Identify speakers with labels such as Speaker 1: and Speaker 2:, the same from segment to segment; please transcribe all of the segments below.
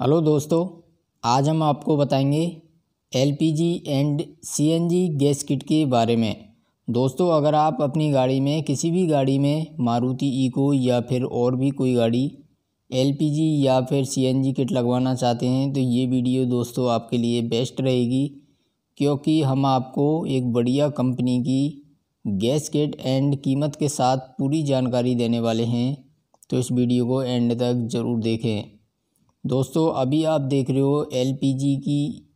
Speaker 1: Hello दोस्तों, आज हम आपको बताएँगे LPG and CNG gas kit के बारे में। दोस्तों, अगर आप अपनी गाड़ी में, किसी भी गाड़ी में मारुति ईको या फिर और भी कोई गाड़ी एलपीजी या फिर सीएनजी किट लगवाना चाहते हैं तो ये वीडियो दोस्तों आपके लिए बेस्ट रहेगी, क्योंकि हम आपको एक बढ़िया कंपनी की गैस किट एंड कीमत के साथ पूरी जानकारी देने वाले हैं। तो इस वीडियो को एंड तक ज़रूर देखें। दोस्तों, अभी आप देख रहे हो एलपीजी की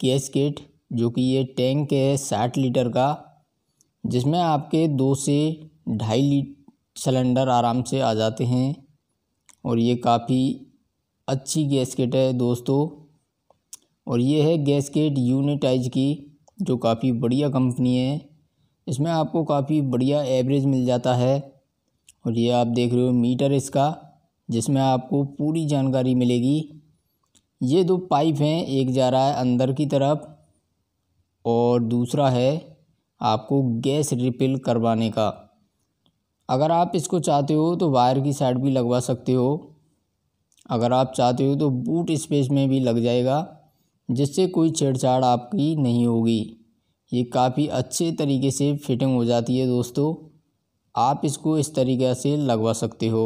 Speaker 1: गैस किट, जो कि ये टैंक है साठ लीटर का, जिसमें आपके दो से ढाई लीट सिलेंडर आराम से आ जाते हैं। और ये काफ़ी अच्छी गैस किट है दोस्तों। और ये है गैस किट यूनिटाइज की, जो काफ़ी बढ़िया कंपनी है। इसमें आपको काफ़ी बढ़िया एवरेज मिल जाता है। और ये आप देख रहे हो मीटर इसका जिसमें आपको पूरी जानकारी मिलेगी। ये दो पाइप हैं, एक जा रहा है अंदर की तरफ़ और दूसरा है आपको गैस रिपिल करवाने का। अगर आप इसको चाहते हो तो वायर की साइड भी लगवा सकते हो। अगर आप चाहते हो तो बूट स्पेस में भी लग जाएगा, जिससे कोई छेड़छाड़ आपकी नहीं होगी। ये काफ़ी अच्छे तरीके से फिटिंग हो जाती है दोस्तों। आप इसको इस तरीके से लगवा सकते हो।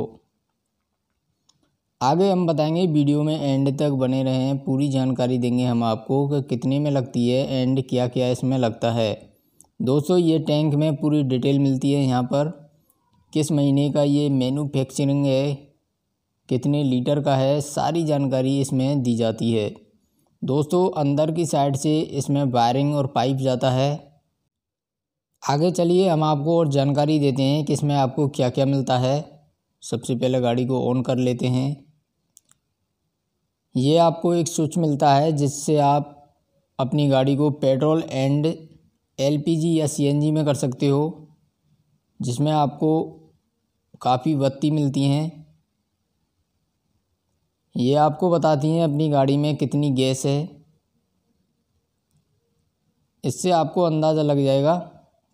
Speaker 1: आगे हम बताएँगे वीडियो में एंड तक बने रहें, पूरी जानकारी देंगे हम आपको कि कितने में लगती है एंड क्या क्या इसमें लगता है। दोस्तों, ये टैंक में पूरी डिटेल मिलती है यहाँ पर। किस महीने का ये मैन्युफैक्चरिंग है, कितने लीटर का है, सारी जानकारी इसमें दी जाती है। दोस्तों, अंदर की साइड से इसमें वायरिंग और पाइप जाता है। आगे चलिए हम आपको और जानकारी देते हैं कि इसमें आपको क्या क्या मिलता है। सबसे पहले गाड़ी को ऑन कर लेते हैं। ये आपको एक स्विच मिलता है जिससे आप अपनी गाड़ी को पेट्रोल एंड एलपीजी या सीएनजी में कर सकते हो, जिसमें आपको काफ़ी बत्ती मिलती हैं। ये आपको बताती हैं अपनी गाड़ी में कितनी गैस है। इससे आपको अंदाज़ा लग जाएगा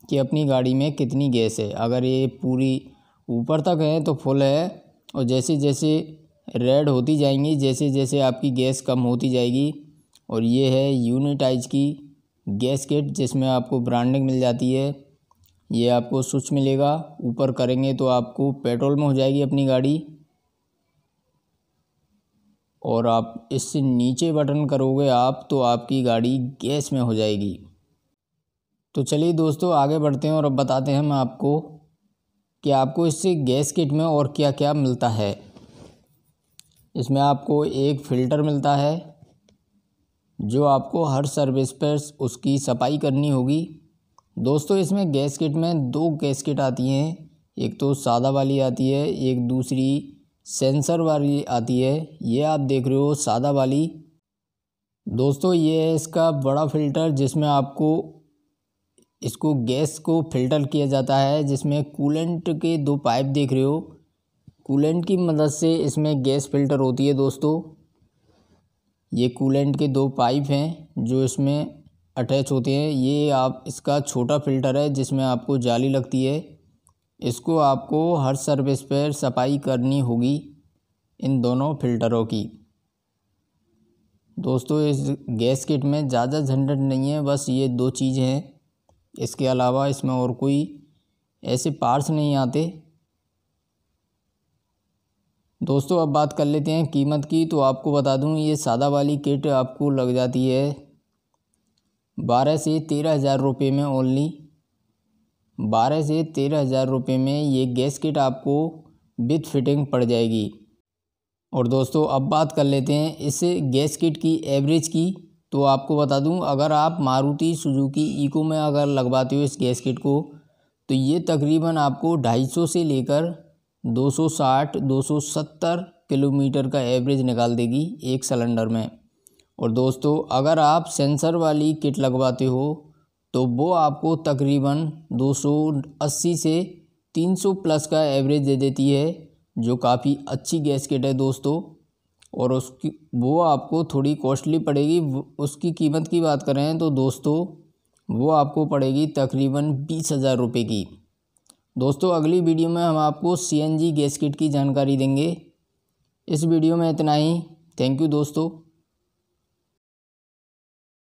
Speaker 1: कि अपनी गाड़ी में कितनी गैस है। अगर ये पूरी ऊपर तक है तो फुल है और जैसे जैसे रेड होती जाएँगी, जैसे जैसे आपकी गैस कम होती जाएगी। और ये है यूनिटाइज की गैस किट, जिसमें आपको ब्रांडिंग मिल जाती है। ये आपको स्विच मिलेगा। ऊपर करेंगे तो आपको पेट्रोल में हो जाएगी अपनी गाड़ी। और आप इससे नीचे बटन करोगे आप तो आपकी गाड़ी गैस में हो जाएगी। तो चलिए दोस्तों, आगे बढ़ते हैं और अब बताते हैं हम आपको कि आपको इससे गैस किट में और क्या क्या मिलता है। इसमें आपको एक फ़िल्टर मिलता है, जो आपको हर सर्विस पर उसकी सफ़ाई करनी होगी। दोस्तों, इसमें गैस किट में दो गैस किट आती हैं। एक तो सादा वाली आती है, एक दूसरी सेंसर वाली आती है। ये आप देख रहे हो, सादा वाली। दोस्तों, ये है इसका बड़ा फ़िल्टर, जिसमें आपको इसको गैस को फ़िल्टर किया जाता है, जिसमें कूलेंट के दो पाइप देख रहे हो। कूलेंट की मदद से इसमें गैस फ़िल्टर होती है दोस्तों। ये कूलेंट के दो पाइप हैं जो इसमें अटैच होते हैं। ये आप, इसका छोटा फ़िल्टर है जिसमें आपको जाली लगती है। इसको आपको हर सर्विस पर सफ़ाई करनी होगी इन दोनों फ़िल्टरों की। दोस्तों, इस गैस किट में ज़्यादा झंझट नहीं है, बस ये दो चीज़ हैं। इसके अलावा इसमें और कोई ऐसे पार्ट्स नहीं आते। दोस्तों, अब बात कर लेते हैं कीमत की तो आपको बता दूँ, ये सादा वाली किट आपको लग जाती है बारह से तेरह हज़ार रुपये में ओनली बारह से तेरह हज़ार रुपये में ये गैस किट आपको विथ फिटिंग पड़ जाएगी। और दोस्तों, अब बात कर लेते हैं इस गैस किट की एवरेज की। तो आपको बता दूँ, अगर आप मारुति सुजुकी इको में अगर लगवाते हो इस गैस किट को तो ये तकरीबन आपको 250 से लेकर 260 270 किलोमीटर का एवरेज निकाल देगी एक सिलेंडर में। और दोस्तों, अगर आप सेंसर वाली किट लगवाते हो तो वो आपको तकरीबन 280 से 300 प्लस का एवरेज दे देती है, जो काफ़ी अच्छी गैस किट है दोस्तों। और उसकी, वो आपको थोड़ी कॉस्टली पड़ेगी। उसकी कीमत की बात करें तो दोस्तों, वो आपको पड़ेगी तकरीबन बीस हज़ार रुपये की। दोस्तों, अगली वीडियो में हम आपको सीएनजी गैस किट की जानकारी देंगे। इस वीडियो में इतना ही। थैंक यू दोस्तों।